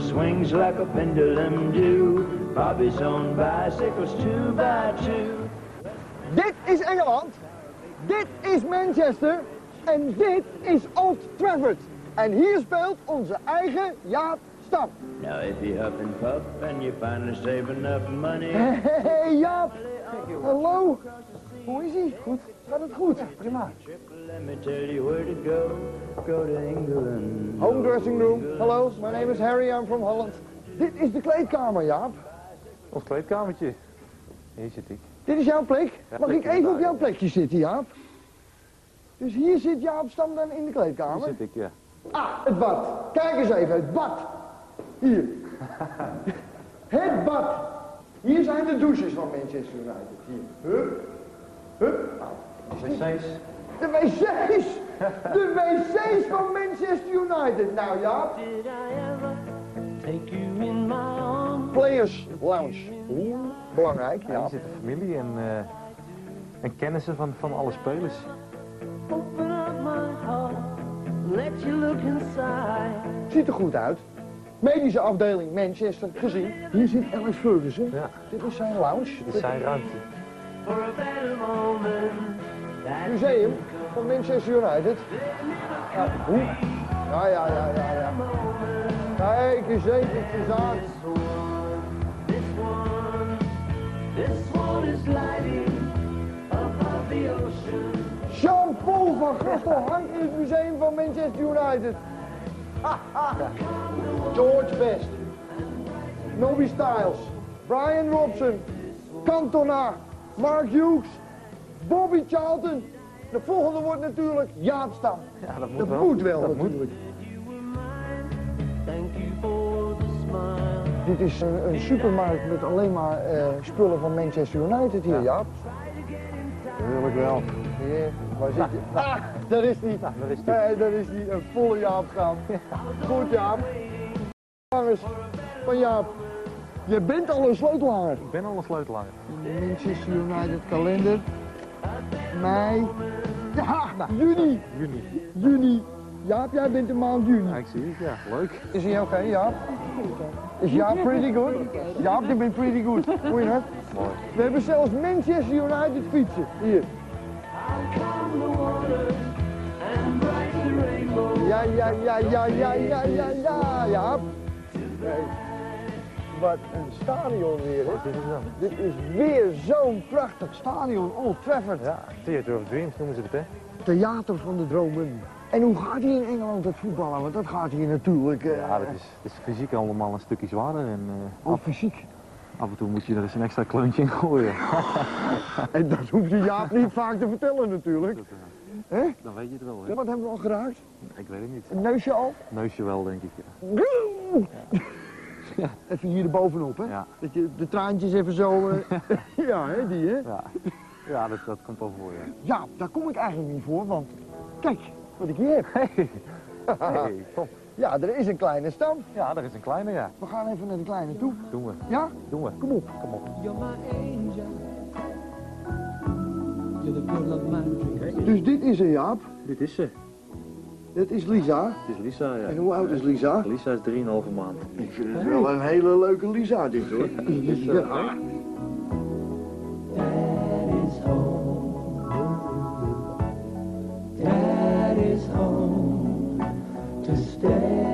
swings like a pendulum do. Bobby's on bicycles two by two. Dit is Engeland. Dit is Manchester. En dit is Old Trafford. En hier speelt onze eigen Jaap Stam. Now if you huff and puff and you finally save enough money. Hey Jaap. Hallo. Hoe is ie? Goed. Gaat het goed? Prima. Home dressing room. Hallo, my name is Harry, I'm from Holland. Dit is de kleedkamer, Jaap. Ons kleedkamertje. Hier zit ik. Dit is jouw plek. Mag ik even op jouw plekje zitten, Jaap? Dus hier zit Jaap Stam dan in de Hier kleedkamer? zit ik, ja. Ah, het bad. Kijk eens even, het bad. Hier. het bad. Hier zijn de douches van Manchester United. Hier. Hup. Hup. Nou, Wc's. de wc's. De wc's van Manchester United. Nou ja, Did I ever take you in my arms? Players Lounge. Oeh, belangrijk. Ja, Ja. hier zit de familie en, eh, en kennissen van, van alle spelers. Open up my heart, let you look inside. Ziet er goed uit. Medische afdeling Manchester gezien. Hier zit Alex Ferguson. Ja, Dit is zijn lounge. dit is zijn ruimte. Museum van Manchester United. Ja, hoe? Ja, ja, ja, ja, ja. Kijk eens eventjes aan. Jean-Paul van Gastel hangt in het museum van Manchester United. George Best. Nobby Styles. Brian Robson. Cantona. Mark Hughes. Bobby Charlton. De volgende wordt natuurlijk Jaap Stam. Ja, dat moet Dat wel. moet wel Dat moet. natuurlijk. Dit is een, een supermarkt met alleen maar eh, spullen van Manchester United hier, Jaap. Tuurlijk wel. Waar zit je? Ah, daar is die. daar is die. Nee, daar is die. Een volle Jaap staan. Goed, Jaap. Hangers van Jaap. Je bent al een sleutelhanger. Ik ben al een sleutelaar. Manchester United kalender. Mei. Ja, juni. Juni. Juni. Jaap, jij bent de maand Ja, juni. ik zie het, ja. Leuk. Is hij oké, Jaap? Is Jaap pretty good? Jaap, je bent pretty good. Hoe je dat? Mooi. We hebben zelfs Manchester United fietsen. Hier. Ja, ja, ja, ja, ja, ja, ja, ja. Nee. Wat een stadion weer, hè? Dit is dan. Dit is weer zo'n prachtig stadion, Old Trafford. Ja, Theater of Dreams noemen ze het, hè? Theater van de dromen. En hoe gaat hier in Engeland het voetballen? Want dat gaat hier natuurlijk eh, Ja, dat is, dat is fysiek allemaal een stukje zwaarder. En eh, af, fysiek. af en toe moet je er eens een extra kleuntje in gooien. En dat hoeft je Jaap niet vaak te vertellen natuurlijk. Dat, eh, Hè? dan weet je het wel, Ja, hè? Wat hebben we al geraakt? Ik weet het niet. Een neusje al? Neusje wel, denk ik. Ja. Even hier erbovenop, hè? Ja. Dat je de traantjes even zo... eh, ja, hè, die, hè? Ja, ja dat, dat komt wel voor, ja. Ja, daar kom ik eigenlijk niet voor, want kijk wat ik hier heb. Hey, top. Ja, er is een kleine stam. Ja, daar is een kleine, ja. We gaan even naar de kleine toe. Doen we. Ja? Doen we. Kom op. Kom op. Dus dit is een Jaap? Dit is ze. Dit is Lisa? Dit is Lisa, ja. En hoe oud is Lisa? Lisa is 3,5 maand. Ik vind het wel een hele leuke Lisa, dit hoor. Lisa. Ja. Dad is home to stay.